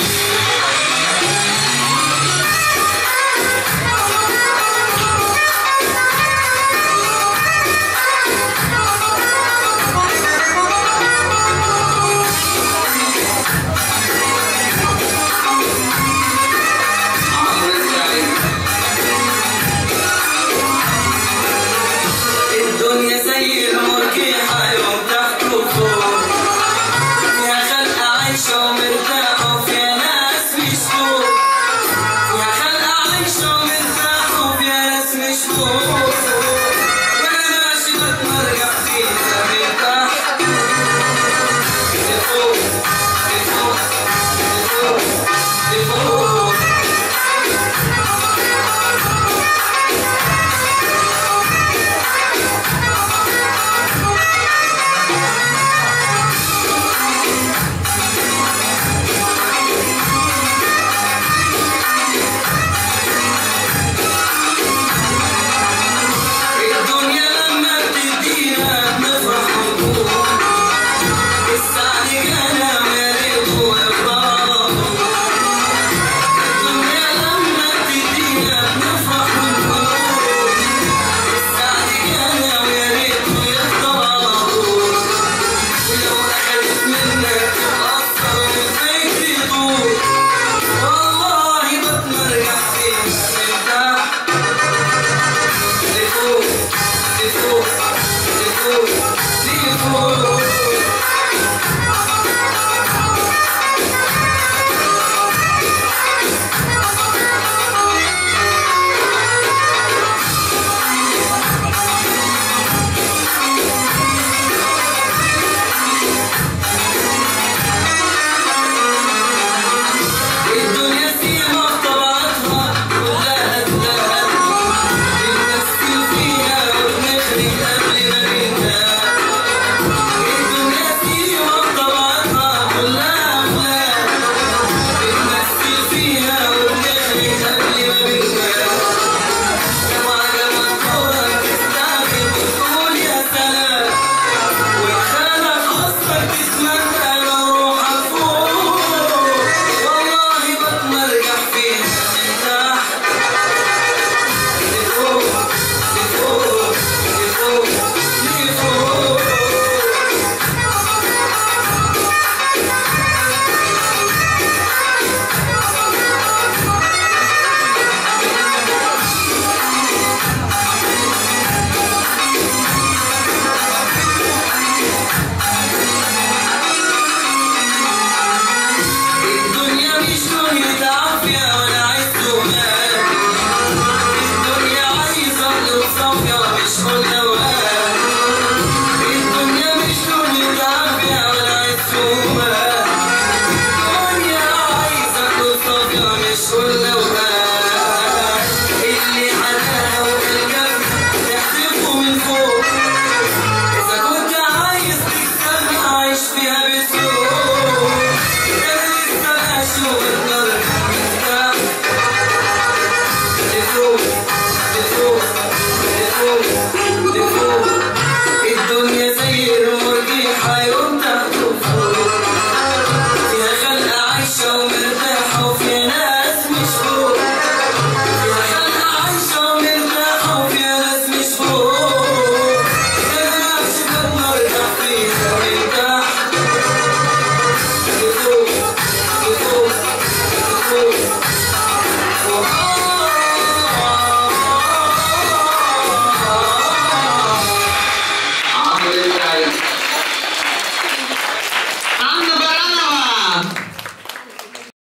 you